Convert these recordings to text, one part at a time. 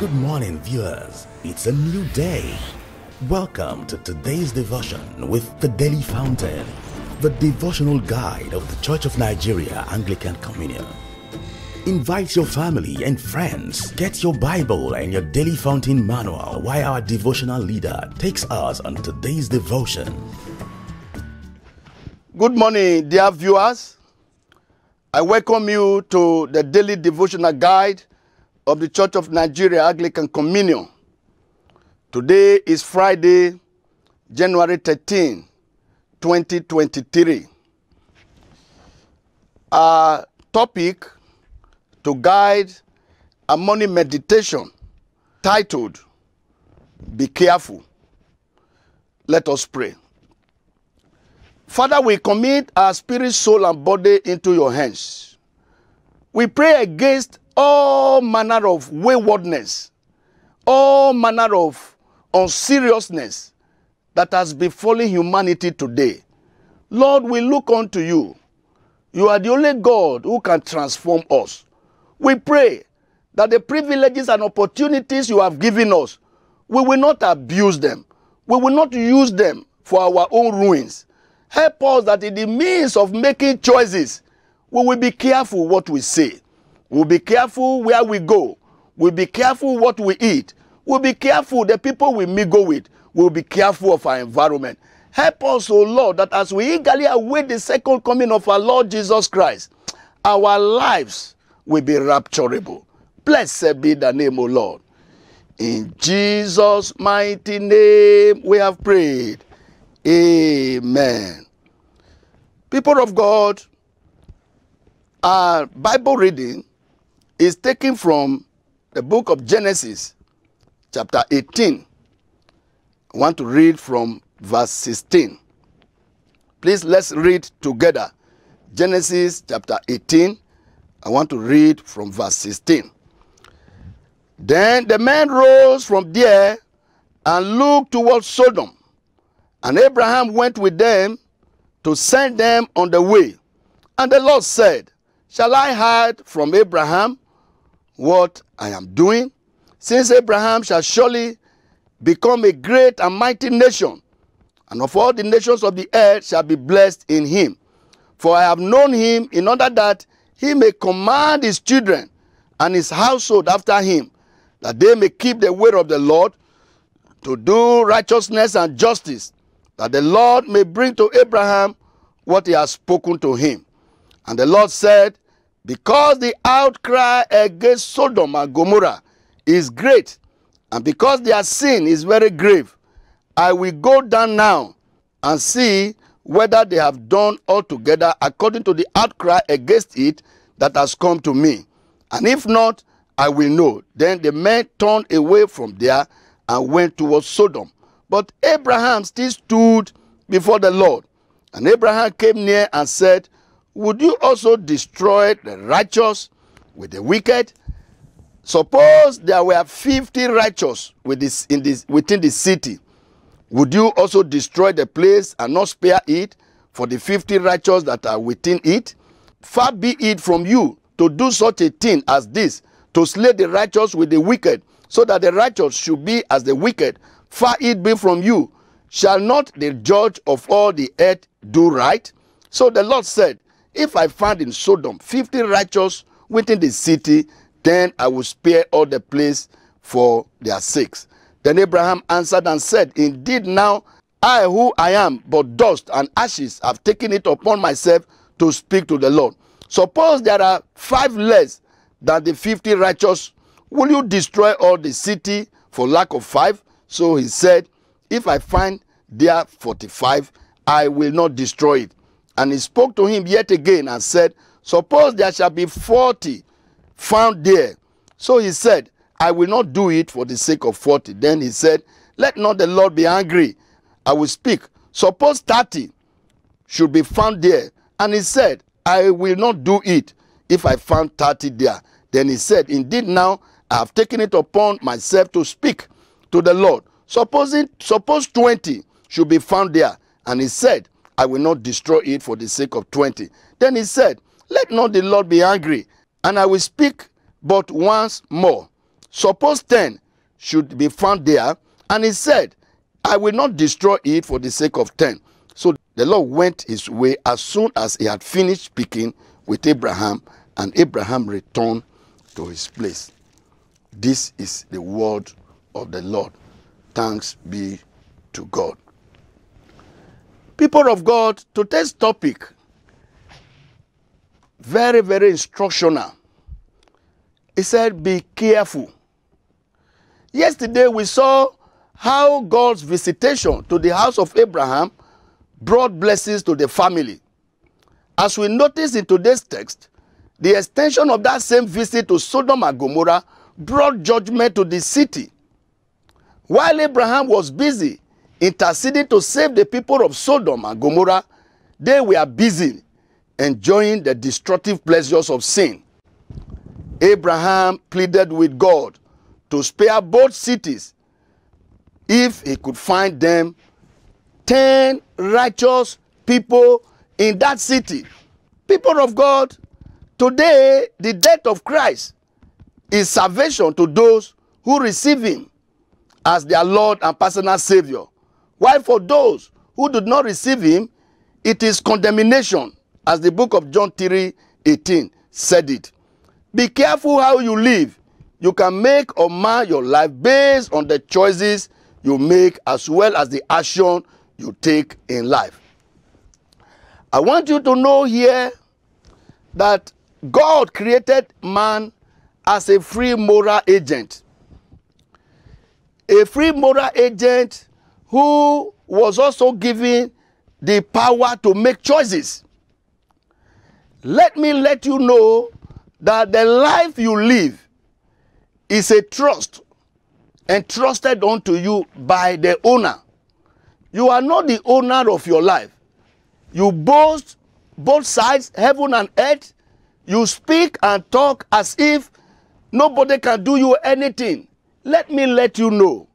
Good morning, viewers. It's a new day. Welcome to today's devotion with the Daily Fountain, the devotional guide of the Church of Nigeria Anglican Communion. Invite your family and friends. Get your Bible and your Daily Fountain manual while our devotional leader takes us on today's devotion. Good morning, dear viewers. I welcome you to the daily devotional guide of the Church of Nigeria Anglican Communion. Today is Friday, January 13, 2023. Our topic to guide a morning meditation titled Be Careful. Let us pray. Father, we commit our spirit, soul, and body into your hands. We pray against all manner of waywardness, all manner of unseriousness that has befallen humanity today. Lord, we look unto you. You are the only God who can transform us. We pray that the privileges and opportunities you have given us, we will not abuse them. We will not use them for our own ruins. Help us that in the means of making choices, we will be careful what we say. We'll be careful where we go. We'll be careful what we eat. We'll be careful the people we mingle with. We'll be careful of our environment. Help us, O Lord, that as we eagerly await the second coming of our Lord Jesus Christ, our lives will be rapturable. Blessed be the name, O Lord. In Jesus' mighty name we have prayed. Amen. People of God, our Bible reading is taken from the book of Genesis, chapter 18. I want to read from verse 16. Please let's read together. Genesis chapter 18. I want to read from verse 16. Then the man rose from there and looked towards Sodom. And Abraham went with them to send them on the way. And the Lord said, Shall I hide from Abraham what I am doing? Since Abraham shall surely become a great and mighty nation, and of all the nations of the earth shall be blessed in him. For I have known him in order that he may command his children and his household after him, that they may keep the way of the Lord to do righteousness and justice, that the Lord may bring to Abraham what he has spoken to him. And the Lord said, Because the outcry against Sodom and Gomorrah is great, and because their sin is very grave, I will go down now and see whether they have done altogether according to the outcry against it that has come to me. And if not, I will know. Then the men turned away from there and went towards Sodom. But Abraham still stood before the Lord. And Abraham came near and said, Would you also destroy the righteous with the wicked? Suppose there were 50 righteous with this, in this, within the city. Would you also destroy the place and not spare it for the 50 righteous that are within it? Far be it from you to do such a thing as this, to slay the righteous with the wicked, so that the righteous should be as the wicked. Far it be from you. Shall not the judge of all the earth do right? So the Lord said, If I find in Sodom 50 righteous within the city, then I will spare all the place for their sakes. Then Abraham answered and said, Indeed, now I who I am, but dust and ashes, have taken it upon myself to speak to the Lord. Suppose there are five less than the fifty righteous, will you destroy all the city for lack of five? So he said, If I find there forty-five, I will not destroy it. And he spoke to him yet again and said, Suppose there shall be forty found there. So he said, I will not do it for the sake of 40. Then he said, Let not the Lord be angry. I will speak. Suppose 30 should be found there. And he said, I will not do it if I found 30 there. Then he said, Indeed, now I have taken it upon myself to speak to the Lord. Supposing, suppose 20 should be found there. And he said, I will not destroy it for the sake of 20. Then he said, Let not the Lord be angry, and I will speak but once more. suppose 10 should be found there. And he said, I will not destroy it for the sake of 10. So the Lord went his way as soon as he had finished speaking with Abraham, and Abraham returned to his place. This is the word of the Lord. Thanks be to God. People of God, today's topic, very, very instructional. He said, Be careful. Yesterday we saw how God's visitation to the house of Abraham brought blessings to the family. As we notice in today's text, the extension of that same visit to Sodom and Gomorrah brought judgment to the city. While Abraham was busy interceding to save the people of Sodom and Gomorrah, they were busy enjoying the destructive pleasures of sin. Abraham pleaded with God to spare both cities if he could find them 10 righteous people in that city. People of God, today the death of Christ is salvation to those who receive him as their Lord and personal Savior. While for those who did not receive him, it is condemnation, as the book of John 3 18 said it. Be careful how you live. You can make or mar your life based on the choices you make as well as the action you take in life. I want you to know here that God created man as a free moral agent. A free moral agent who was also given the power to make choices. Let me let you know that the life you live is a trust entrusted unto you by the owner. You are not the owner of your life. You boast both sides, heaven and earth. You speak and talk as if nobody can do you anything. Let me let you know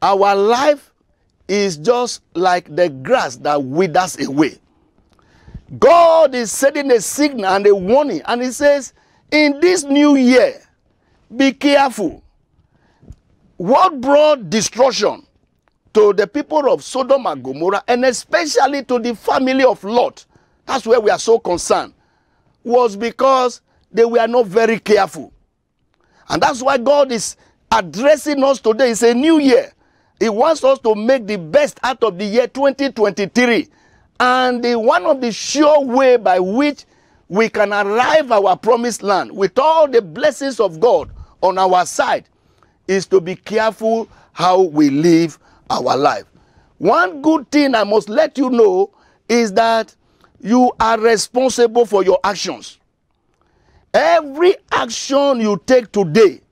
our life is just like the grass that withers away. God is sending a signal and a warning, and He says, In this new year, be careful. What brought destruction to the people of Sodom and Gomorrah, and especially to the family of Lot, that's where we are so concerned, was because they were not very careful. And that's why God is addressing us today. It's a new year. He wants us to make the best out of the year 2023. And the, one of the sure way by which we can arrive our promised land with all the blessings of God on our side is to be careful how we live our life. One good thing I must let you know is that you are responsible for your actions. Every action you take today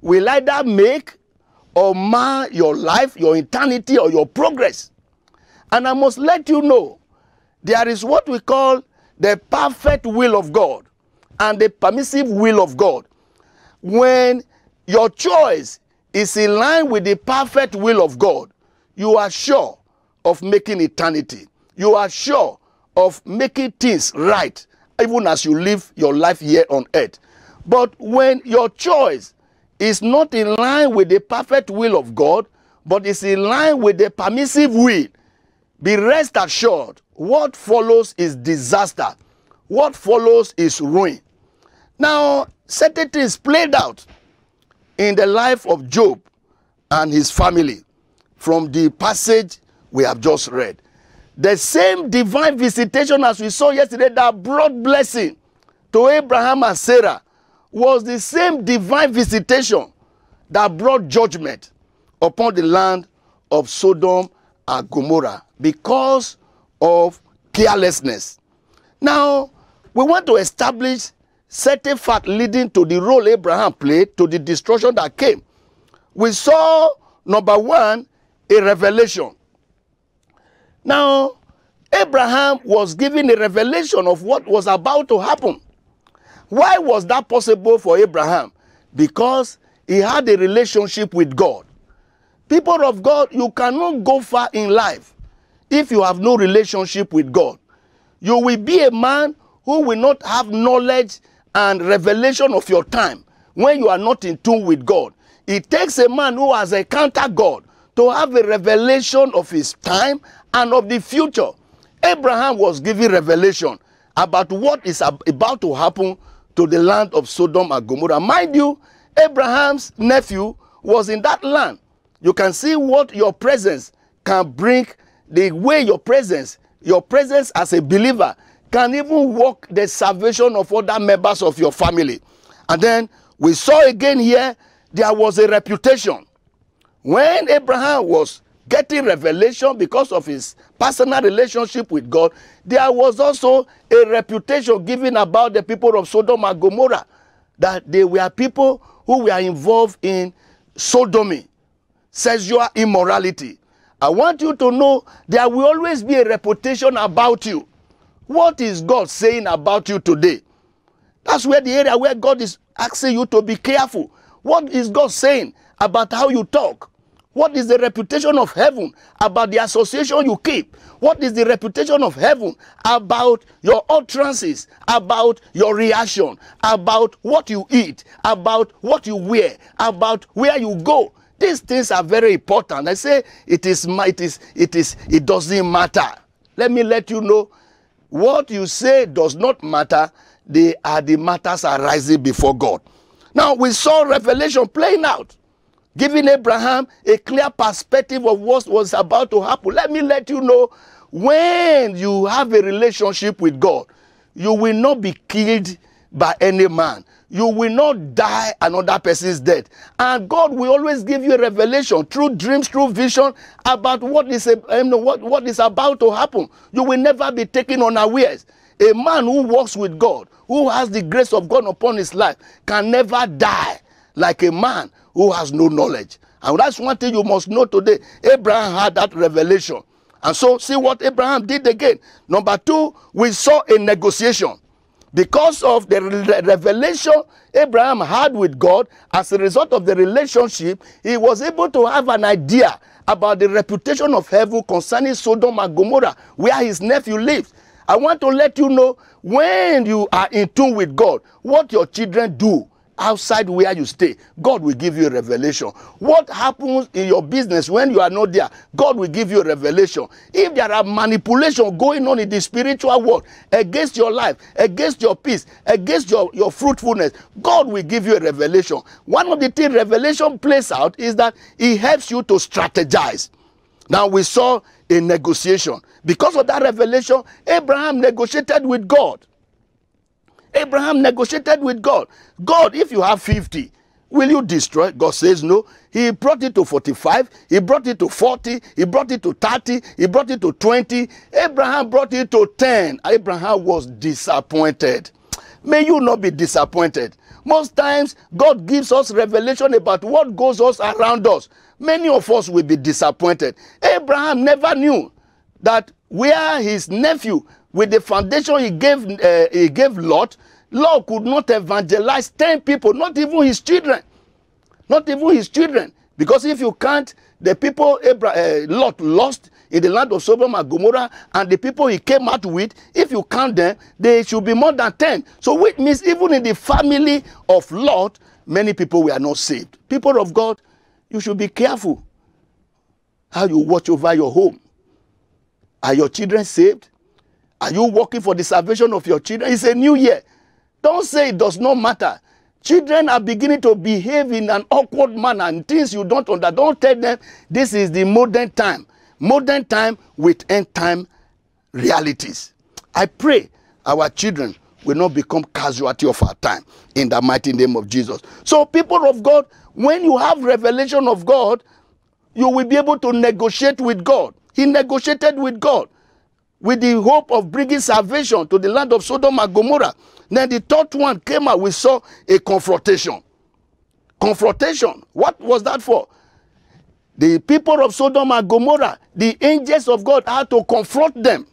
will either make or mar your life, your eternity, or your progress. And I must let you know there is what we call the perfect will of God and the permissive will of God. When your choice is in line with the perfect will of God, you are sure of making eternity. You are sure of making things right, even as you live your life here on earth. But when your choice is not in line with the perfect will of God, but is in line with the permissive will, be rest assured what follows is disaster. What follows is ruin. Now, certain things played out in the life of Job and his family from the passage we have just read. The same divine visitation as we saw yesterday that brought blessing to Abraham and Sarah was the same divine visitation that brought judgment upon the land of Sodom and Gomorrah because of carelessness. Now, we want to establish certain fact leading to the role Abraham played to the destruction that came. We saw, number one, a revelation. Now, Abraham was given a revelation of what was about to happen. Why was that possible for Abraham? Because he had a relationship with God. People of God, you cannot go far in life if you have no relationship with God. You will be a man who will not have knowledge and revelation of your time, when you are not in tune with God. It takes a man who has encountered God to have a revelation of his time and of the future. Abraham was given revelation about what is about to happen to the land of Sodom and Gomorrah. Mind you, Abraham's nephew was in that land. You can see what your presence can bring, the way your presence, your presence as a believer can even work the salvation of other members of your family. And then we saw again here, there was a reputation. When Abraham was getting revelation because of his personal relationship with God, there was also a reputation given about the people of Sodom and Gomorrah that they were people who were involved in sodomy, sexual immorality. I want you to know there will always be a reputation about you. What is God saying about you today? That's where the area where God is asking you to be careful. What is God saying about how you talk? What is the reputation of heaven about the association you keep? What is the reputation of heaven about your utterances, about your reaction, about what you eat, about what you wear, about where you go? These things are very important. I say it is it is it is it doesn't matter. Let me let you know what you say does not matter. They are the matters arising before God. Now we saw revelation playing out giving Abraham a clear perspective of what was about to happen. Let me let you know when you have a relationship with God, you will not be killed by any man. You will not die another person's death. And God will always give you a revelation through dreams, through vision about what is, a, what, what is about to happen. You will never be taken unawares. A man who walks with God, who has the grace of God upon his life, can never die like a man who has no knowledge. And that's one thing you must know today. Abraham had that revelation. And so, see what Abraham did again. Number two, we saw a negotiation. Because of the revelation Abraham had with God, as a result of the relationship, he was able to have an idea about the reputation of heaven concerning Sodom and Gomorrah, where his nephew lives. I want to let you know when you are in tune with God, what your children do outside where you stay, God will give you a revelation. What happens in your business when you are not there, God will give you a revelation. If there are manipulation going on in the spiritual world against your life, against your peace, against your, your fruitfulness, God will give you a revelation. One of the things revelation plays out is that it helps you to strategize. Now we saw a negotiation. Because of that revelation, Abraham negotiated with God. Abraham negotiated with God. God, if you have 50, will you destroy? God says no. He brought it to 45, he brought it to 40, he brought it to 30, he brought it to 20. Abraham brought it to 10. Abraham was disappointed. May you not be disappointed. Most times, God gives us revelation about what goes on around us. Many of us will be disappointed. Abraham never knew that where his nephew with the foundation he gave, uh, he gave Lot, Lot could not evangelize 10 people, not even his children. Not even his children. Because if you count the people Abraham, uh, Lot lost in the land of Sodom and Gomorrah and the people he came out with, if you count them, they should be more than 10. So which means even in the family of Lot, many people were not saved. People of God, you should be careful how you watch over your home. Are your children saved? Are you working for the salvation of your children? It's a new year. Don't say it does not matter. Children are beginning to behave in an awkward manner and things you don't understand. Don't tell them this is the modern time. Modern time with end time realities. I pray our children will not become casualty of our time in the mighty name of Jesus. So, people of God, when you have revelation of God, you will be able to negotiate with God. He negotiated with God with the hope of bringing salvation to the land of Sodom and Gomorrah. Then the third one came out, we saw a confrontation. Confrontation. What was that for? The people of Sodom and Gomorrah, the angels of God had to confront them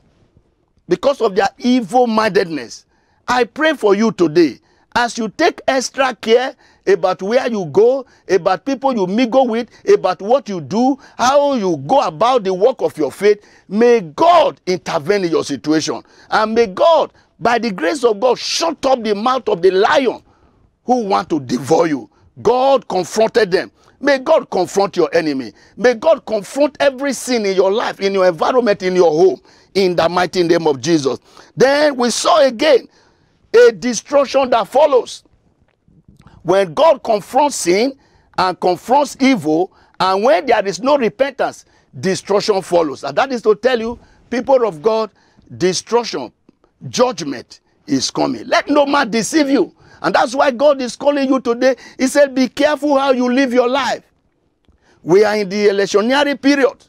because of their evil mindedness. I pray for you today as you take extra care about where you go, about people you mingle with, about what you do, how you go about the work of your faith, may God intervene in your situation. And may God, by the grace of God, shut up the mouth of the lion who want to devour you. God confronted them. May God confront your enemy. May God confront every sin in your life, in your environment, in your home, in the mighty name of Jesus. Then we saw again a destruction that follows. When God confronts sin and confronts evil, and when there is no repentance, destruction follows. And that is to tell you, people of God, destruction, judgment is coming. Let no man deceive you. And that's why God is calling you today. He said, Be careful how you live your life. We are in the electionary period.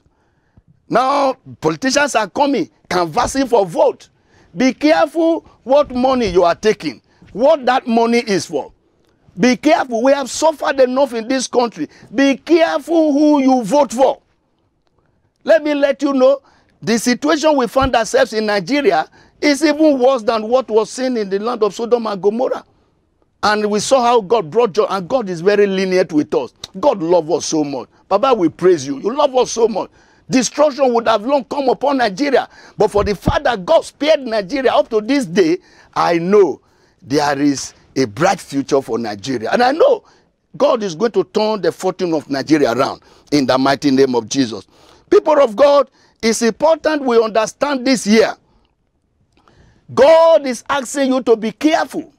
Now, politicians are coming, canvassing for vote. Be careful what money you are taking, what that money is for. Be careful. We have suffered enough in this country. Be careful who you vote for. Let me let you know the situation we find ourselves in Nigeria is even worse than what was seen in the land of Sodom and Gomorrah. And we saw how God brought joy, and God is very lenient with us. God loves us so much. Baba, we praise you. You love us so much. Destruction would have long come upon Nigeria. But for the fact that God spared Nigeria up to this day, I know there is a bright future for Nigeria. And I know God is going to turn the fortune of Nigeria around in the mighty name of Jesus. People of God, it's important we understand this here. God is asking you to be careful.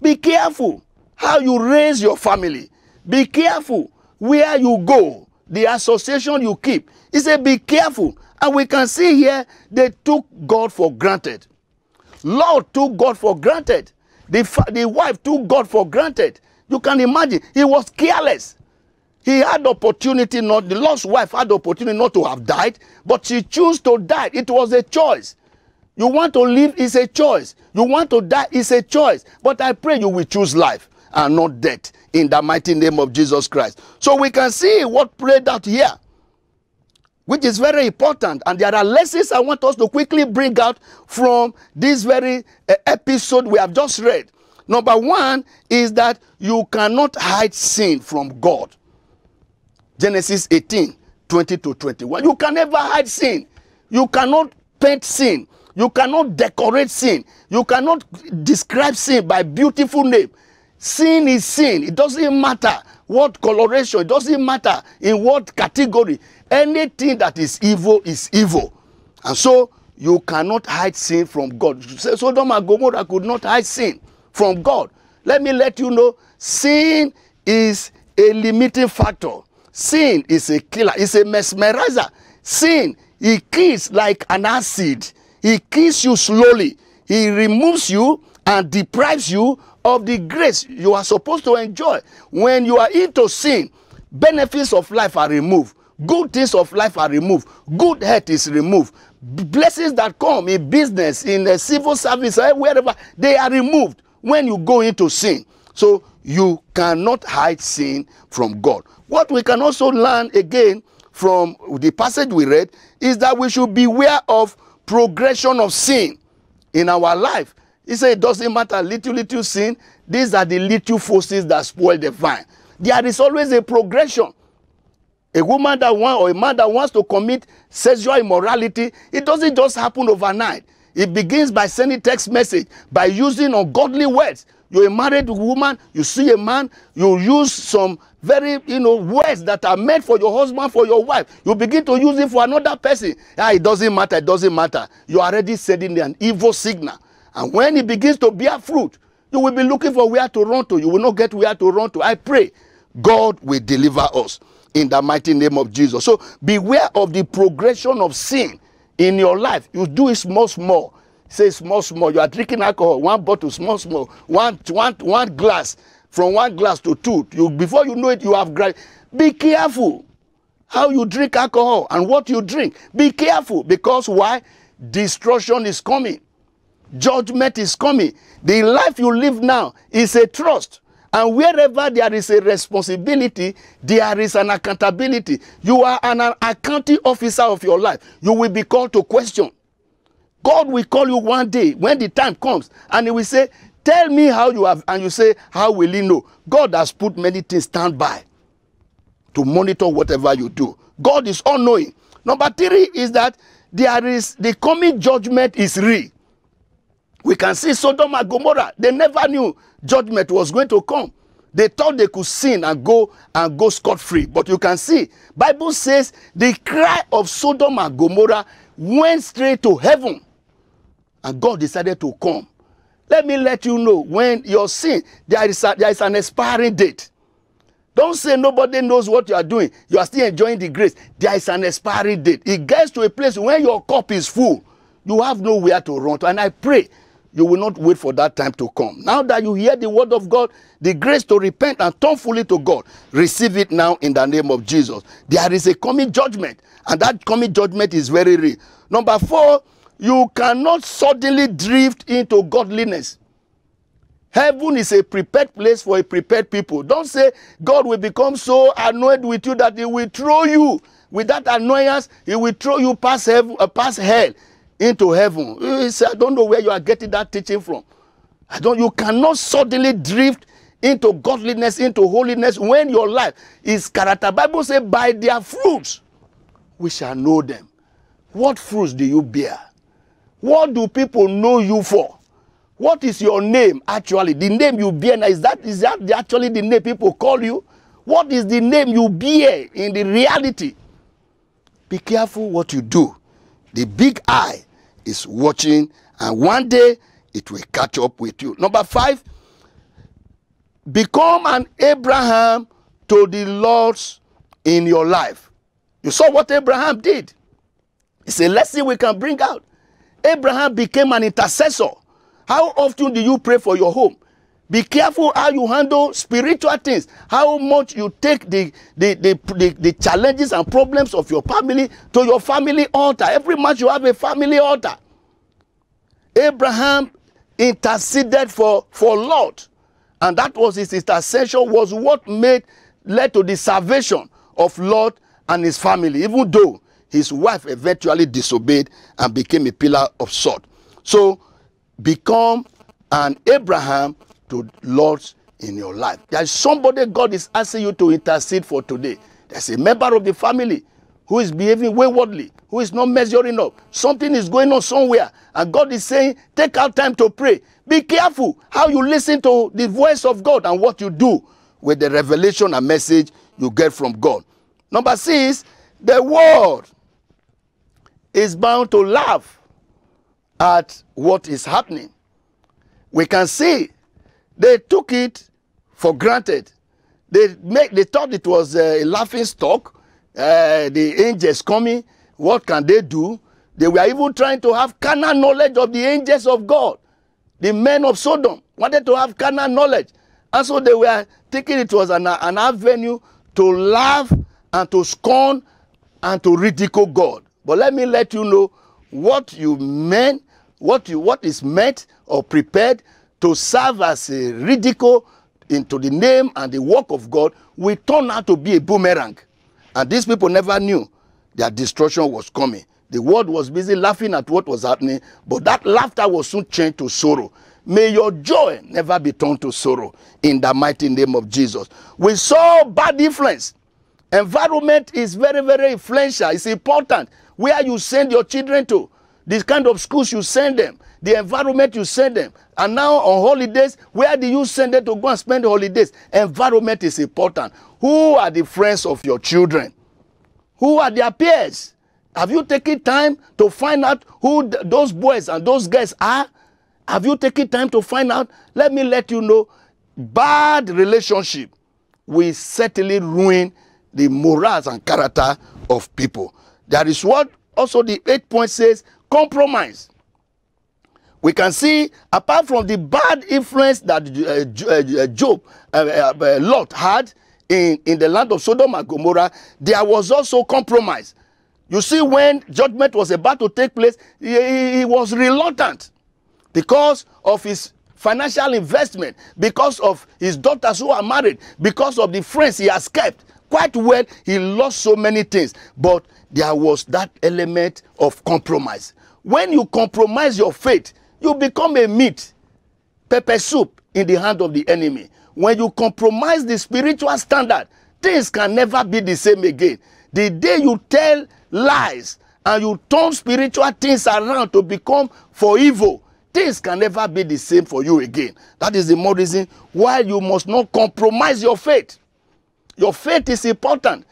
Be careful how you raise your family. Be careful where you go, the association you keep. He said, Be careful. And we can see here they took God for granted. Lot took God for granted. The, the wife took God for granted. You can imagine, he was careless. He had opportunity not, the Lot's wife had opportunity not to have died, but she chose to die. It was a choice. You want to live is a choice. You want to die is a choice. But I pray you will choose life and not death in the mighty name of Jesus Christ. So we can see what played out here, which is very important. And there are lessons I want us to quickly bring out from this very uh, episode we have just read. Number one is that you cannot hide sin from God. Genesis 18 20 to 21. You can never hide sin. You cannot paint sin. You cannot decorate sin. You cannot describe sin by beautiful name. Sin is sin. It doesn't matter what coloration. It doesn't matter in what category. Anything that is evil is evil. And so you cannot hide sin from God. Sodom and Gomorrah could not hide sin from God. Let me let you know sin is a limiting factor. Sin is a killer, it's a mesmerizer. Sin, he kills like an acid. He kills you slowly. He removes you and deprives you of the grace you are supposed to enjoy. When you are into sin, benefits of life are removed. Good things of life are removed. Good health is removed. Blessings that come in business, in the civil service, eh, wherever, they are removed when you go into sin. So you cannot hide sin from God. What we can also learn again from the passage we read is that we should beware of progression of sin in our life. He said it doesn't matter, little, little sin. These are the little forces that spoil the vine. There is always a progression. A woman that wants or a man that wants to commit sexual immorality, it doesn't just happen overnight. It begins by sending text message, by using ungodly words. You're a married woman, you see a man, you use some very, you know, words that are meant for your husband, for your wife. You begin to use it for another person. Ah, it doesn't matter, it doesn't matter. You are already sending an evil signal. And when it begins to bear fruit, you will be looking for where to run to. You will not get where to run to. I pray God will deliver us in the mighty name of Jesus. So beware of the progression of sin in your life. You do it small, small. Say small, small. You are drinking alcohol, one bottle, small, small, one, one, one glass, from one glass to two. You, before you know it, you have Be careful how you drink alcohol and what you drink. Be careful because why? Destruction is coming. Judgment is coming. The life you live now is a trust. And wherever there is a responsibility, there is an accountability. You are an, an accounting officer of your life. You will be called to question. God will call you one day when the time comes and he will say, Tell me how you have, and you say, How will he know? God has put many things stand by to monitor whatever you do. God is all knowing. Number three is that there is the coming judgment is real. We can see Sodom and Gomorrah. They never knew judgment was going to come. They thought they could sin and go and go scot free. But you can see, Bible says the cry of Sodom and Gomorrah went straight to heaven, and God decided to come. Let me let you know when your sin there is a, there is an expiring date. Don't say nobody knows what you are doing. You are still enjoying the grace. There is an expiring date. It gets to a place when your cup is full, you have nowhere to run to. And I pray you will not wait for that time to come. Now that you hear the word of God, the grace to repent and turn fully to God, receive it now in the name of Jesus. There is a coming judgment, and that coming judgment is very real. Number four, you cannot suddenly drift into godliness. Heaven is a prepared place for a prepared people. Don't say God will become so annoyed with you that he will throw you. With that annoyance, he will throw you past, heaven, uh, past hell into heaven. You say, I don't know where you are getting that teaching from. I don't. You cannot suddenly drift into godliness, into holiness when your life is character. Bible says, by their fruits we shall know them. What fruits do you bear? What do people know you for? What is your name actually? The name you bear now, is that is that actually the name people call you? What is the name you bear in the reality? Be careful what you do. The big eye is watching, and one day it will catch up with you. Number five, become an Abraham to the Lord's in your life. You saw what Abraham did. It's a lesson we can bring out. Abraham became an intercessor. How often do you pray for your home? Be careful how you handle spiritual things, how much you take the, the, the, the, the challenges and problems of your family to your family altar. Every month you have a family altar. Abraham interceded for, for Lot, and that was his intercession, was what made led to the salvation of Lot and his family, even though his wife eventually disobeyed and became a pillar of salt. So become an Abraham to Lots in your life. There is somebody God is asking you to intercede for today. There's a member of the family who is behaving waywardly, who is not measuring up. Something is going on somewhere, and God is saying, Take out time to pray. Be careful how you listen to the voice of God and what you do with the revelation and message you get from God. Number six, the world is bound to laugh at what is happening. We can see they took it for granted. They make they thought it was a laughing stock. Uh, the angels coming, what can they do? They were even trying to have carnal knowledge of the angels of God. The men of Sodom wanted to have carnal knowledge. And so they were thinking it was an, an avenue to laugh and to scorn and to ridicule God. But let me let you know what you meant, what you what is meant or prepared to serve as a ridicule into the name and the work of God will turn out to be a boomerang. And these people never knew their destruction was coming. The world was busy laughing at what was happening, but that laughter was soon changed to sorrow. May your joy never be turned to sorrow in the mighty name of Jesus. We saw bad influence. Environment is very, very influential. It's important where you send your children to, the kind of schools you send them, the environment you send them. And now on holidays, where do you send them to go and spend the holidays? Environment is important. Who are the friends of your children? Who are their peers? Have you taken time to find out who th those boys and those girls are? Have you taken time to find out? Let me let you know bad relationship will certainly ruin the morals and character of people. There is what also the eighth point says compromise. We can see, apart from the bad influence that uh, uh, Job, uh, uh, uh, Lot had in, in the land of Sodom and Gomorrah, there was also compromise. You see, when judgment was about to take place, he, he was reluctant because of his financial investment, because of his daughters who are married, because of the friends he has kept. Quite well, he lost so many things, but there was that element of compromise. When you compromise your faith, you become a meat, pepper soup in the hand of the enemy. When you compromise the spiritual standard, things can never be the same again. The day you tell lies and you turn spiritual things around to become for evil, things can never be the same for you again. That is the more reason why you must not compromise your faith. Your faith is important.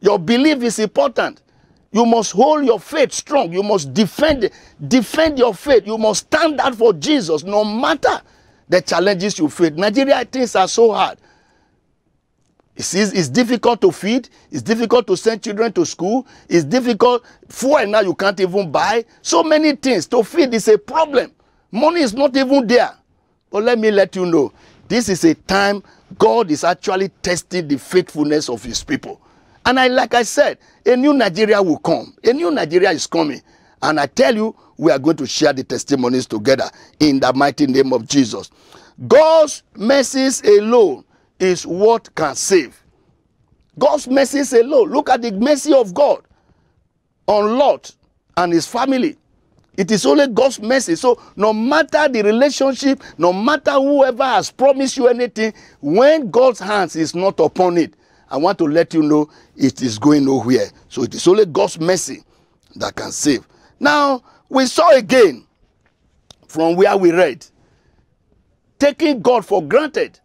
Your belief is important. You must hold your faith strong. You must defend defend your faith. You must stand out for Jesus no matter the challenges you face. Nigeria things are so hard. It's, it's difficult to feed. It's difficult to send children to school. It's difficult. Food now you can't even buy. So many things to feed is a problem. Money is not even there. But let me let you know, this is a time God is actually testing the faithfulness of his people. And I, like I said, a new Nigeria will come. A new Nigeria is coming. And I tell you, we are going to share the testimonies together in the mighty name of Jesus. God's mercies alone is what can save. God's mercies alone. Look at the mercy of God on Lot and his family. It is only God's mercy. So, no matter the relationship, no matter whoever has promised you anything, when God's hands is not upon it, I want to let you know it is going nowhere. So, it is only God's mercy that can save. Now, we saw again from where we read taking God for granted,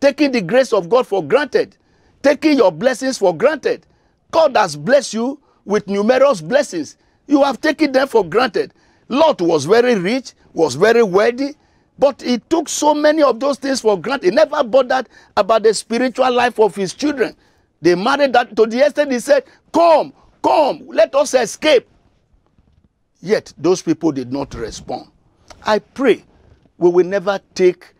taking the grace of God for granted, taking your blessings for granted. God has blessed you with numerous blessings. You have taken them for granted. Lot was very rich, was very wealthy, but he took so many of those things for granted. He never bothered about the spiritual life of his children. They married that to the extent he said, Come, come, let us escape. Yet those people did not respond. I pray we will never take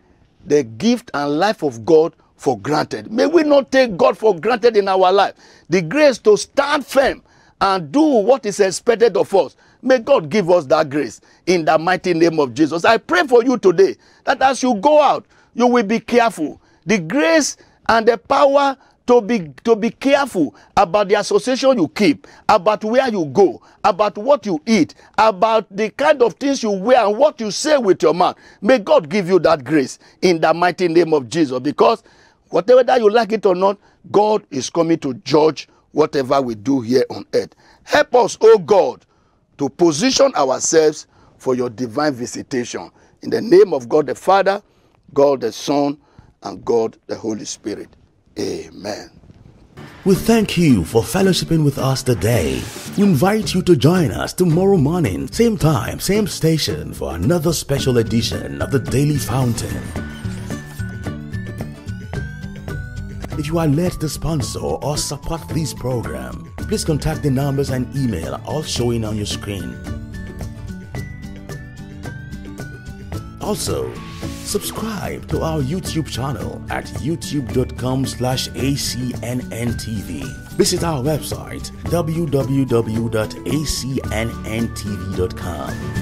the gift and life of God for granted. May we not take God for granted in our life. The grace to stand firm and do what is expected of us. May God give us that grace in the mighty name of Jesus. I pray for you today that as you go out, you will be careful. The grace and the power to be to be careful about the association you keep about where you go about what you eat about the kind of things you wear and what you say with your mouth. May god give you that grace in the mighty name of jesus because whatever that you like it or not god is coming to judge whatever we do here on earth. Help us oh god to position ourselves for your divine visitation. In the name of god the father god the son and god the holy spirit Amen. We thank you for fellowshipping with us today. We invite you to join us tomorrow morning, same time, same station, for another special edition of the Daily Fountain. If you are led to sponsor or support this program, please contact the numbers and email all showing on your screen. Also, subscribe to our YouTube channel at youtube.com slash acnntv. Visit our website www.acnntv.com